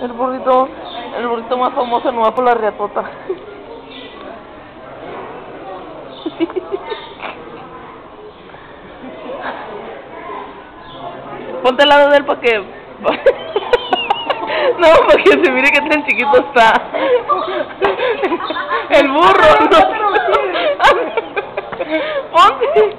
El burrito, el burrito más famoso no va por la riatota. Ponte al lado de él para que... no, para que se mire que tan chiquito está. El burro, no. Ponte.